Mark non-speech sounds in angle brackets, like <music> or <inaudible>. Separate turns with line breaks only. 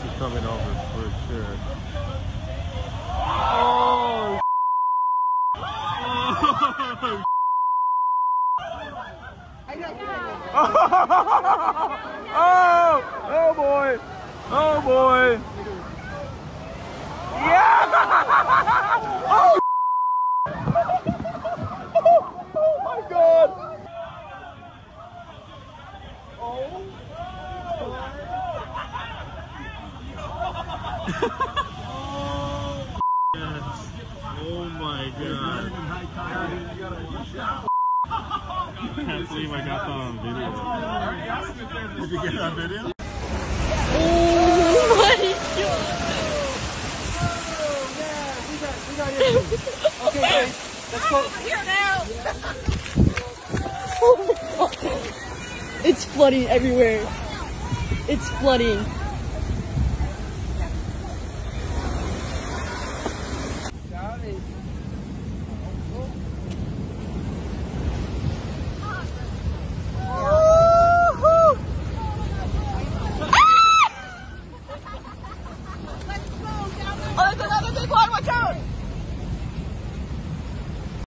This is coming over for sure. Oh! <laughs> oh! Oh boy! Oh boy! Yeah! Oh! oh my god! Oh my god. I can't believe I got that on video. Did you get that video?
Oh my god.
Okay, guys, let's go.
Here now. oh my god. It's flooding everywhere. It's flooding.